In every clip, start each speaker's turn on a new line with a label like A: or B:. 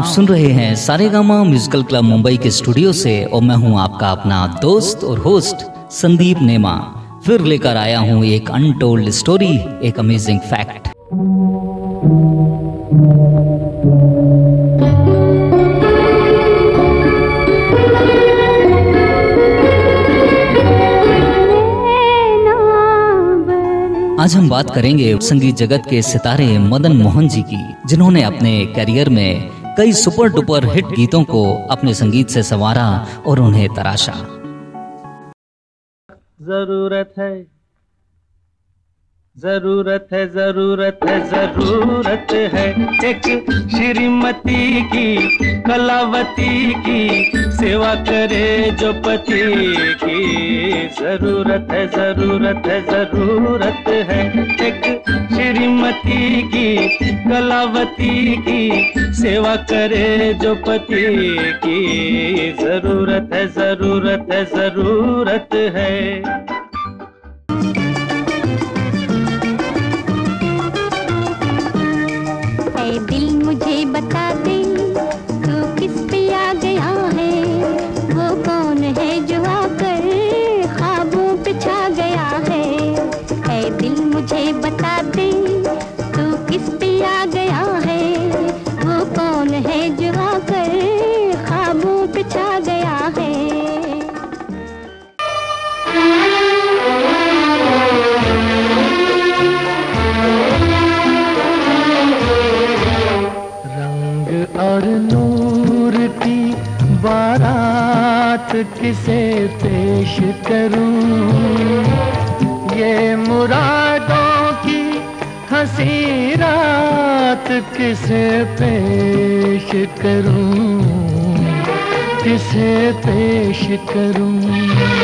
A: आप सुन रहे हैं सारेगामा म्यूजिकल क्लब मुंबई के स्टूडियो से और मैं हूँ आपका अपना दोस्त और होस्ट संदीप नेमा। फिर लेकर आया हूँ एक अनटोल्ड स्टोरी, एक अमेजिंग फैक्ट आज हम बात करेंगे संगीत जगत के सितारे मदन मोहन जी की, जिन्होंने अपने करियर में कई सुपर डुपर हिट गीतों को अपने संगीत से संवारा और उन्हें तराशा।
B: ज़रूरत है ज़रूरत है ज़रूरत है ज़रूरत है। एक श्रीमती की, कलावती की सेवा करे जो पति की। ज़रूरत है ज़रूरत है ज़रूरत है। श्रीमती की, कलावती की, सेवा करे जो पति की। ज़रूरत है ज़रूरत है ज़रूरत है।
C: किसे पेश करूँ? ये मुरादों की हँसी रात किसे पेश करूँ? किसे पेश करूँ?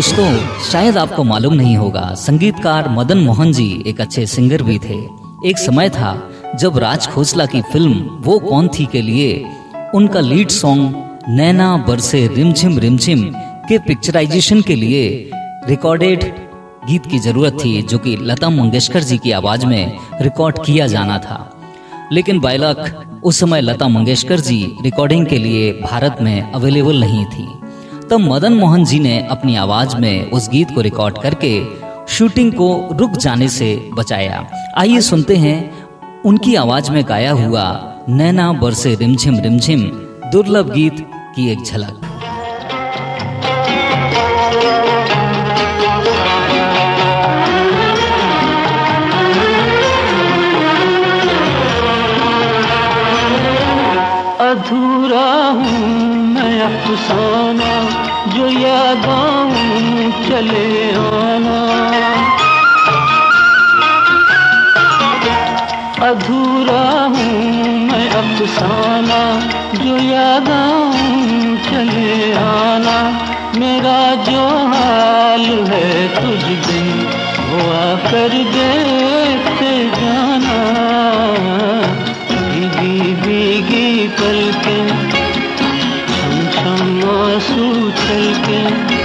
A: दोस्तों, शायद आपको मालूम नहीं होगा, संगीतकार मदन मोहन जी एक अच्छे सिंगर भी थे। एक समय था जब राज खोसला की फ़िल्म, वो कौन थी के लिए, उनका लीड सॉन्ग नैना बरसे रिमझिम रिमझिम के पिक्चराइजेशन के लिए रिकॉर्डेड गीत की ज़रूरत थी, जो कि लता मंगेशकर जी की आवाज़ में रिकॉर्ड किया जाना था। लेकिन बायलक, उस समय लता मंगेशकर जी रिकॉर्डिंग के लिए भारत में अवेलेबल नहीं थी। तब मदन मोहन जी ने अपनी आवाज़ में उस गीत को रिकॉर्ड करके शूटिंग को रुक जाने से बचाया। आइए सुनते हैं, उनकी आवाज़ में गाया हुआ नैना बरसे रिमझिम रिमझिम दुर्लभ गीत की एक झलक।
C: अधूरा हूँ मैं अफसाना जो यादों चले आना। अधूरा हूँ मैं अफसाना, जो यादों चले आना। मेरा जो हाल है तुझ बिन वो आकर देखते taken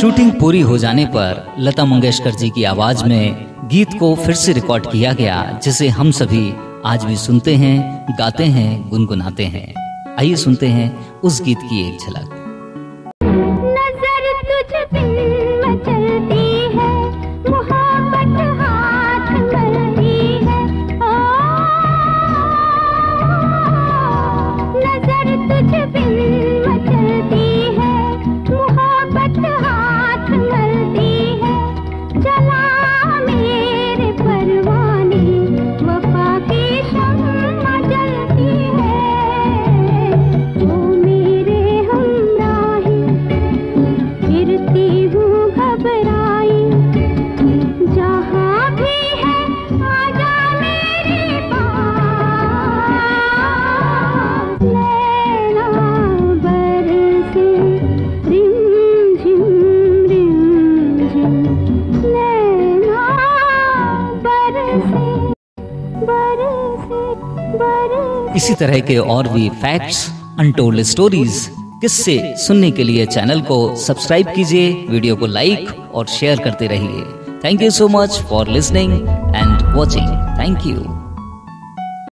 A: शूटिंग पूरी हो जाने पर लता मंगेशकर जी की आवाज़ में गीत को फिर से रिकॉर्ड किया गया, जिसे हम सभी आज भी सुनते हैं, गाते हैं, गुनगुनाते हैं। आइए सुनते हैं उस गीत की एक झलक। इसी तरह के और भी फैक्ट्स अनटोल्ड स्टोरीज किससे सुनने के लिए चैनल को सब्सक्राइब कीजिए वीडियो को लाइक और शेयर करते रहिए। Thank you so much for listening and watching thank you